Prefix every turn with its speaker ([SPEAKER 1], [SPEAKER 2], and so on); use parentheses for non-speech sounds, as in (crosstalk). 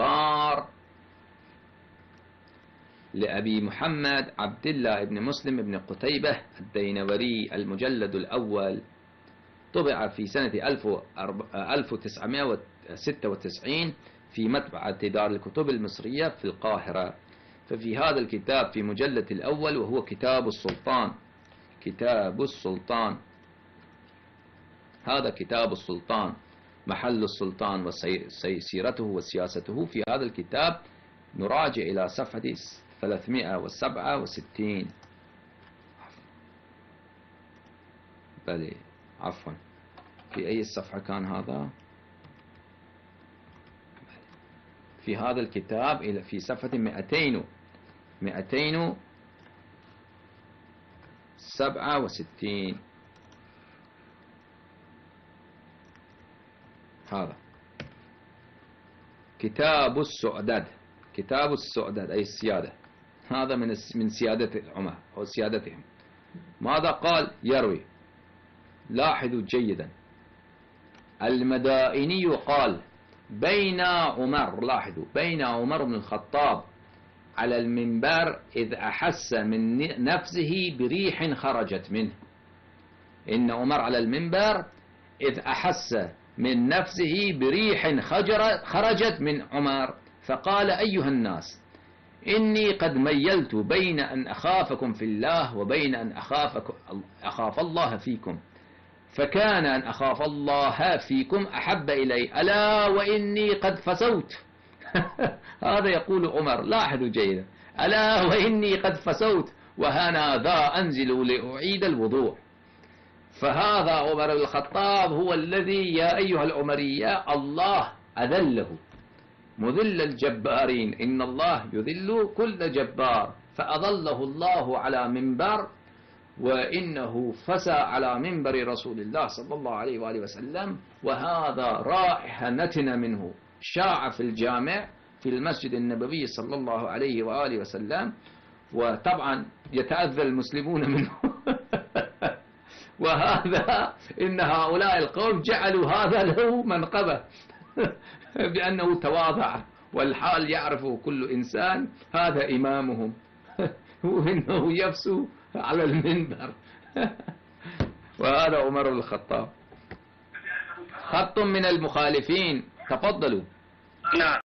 [SPEAKER 1] الجبار لأبي محمد عبد الله بن مسلم بن قتيبة الدينوري المجلد الأول. طبع في سنة 1996 في مطبعة دار الكتب المصرية في القاهرة. ففي هذا الكتاب في مجلد الأول وهو كتاب السلطان. كتاب السلطان. هذا كتاب السلطان. محل السلطان وسيرته وسياسته في هذا الكتاب نراجع إلى صفحة 367 بلي عفوا. في أي صفحة كان هذا؟ في هذا الكتاب إلى في صفحة 200 267 هذا. كتاب السعداد. كتاب السعداد أي السيادة. هذا من من سيادة عمر أو سيادتهم. ماذا قال؟ يروي. لاحظوا جيدا. المدائني قال بين عمر لاحظوا. بين عمر بن الخطاب على المنبر إذ أحس من نفسه بريح خرجت منه. إن عمر على المنبر إذ أحس من نفسه بريح خرجت من عمر. فقال أيها الناس إني قد ميلت بين أن أخافكم في الله وبين أن أخافك أخاف الله فيكم. فكان أن أخاف الله فيكم أحب إلي. ألا وإني قد فسوت. (laughs) هذا يقول عمر لاحظوا جيدا. ألا وإني قد فسوت وهنا ذا أنزل لأعيد الوضوء فهذا عمر الخطاب هو الذي يا أيها العمرية الله أذله. مذل الجبارين إن الله يذل كل جبار. فأظله الله على منبر وإنه فسى على منبر رسول الله صلى الله عليه وآله وسلم. وهذا رائحة نتن منه. شاع في الجامع في المسجد النبوي صلى الله عليه وآله وسلم. وطبعا يتأذى المسلمون منه. وهذا (laughs) إن هؤلاء القوم جعلوا هذا له منقبة. (laughs) بأنه تواضع والحال يعرف كل إنسان. هذا إمامهم. (laughs) وإنه يفسو على المنبر. وهذا عمر الخطاب. خط من المخالفين. تفضلوا.
[SPEAKER 2] نعم.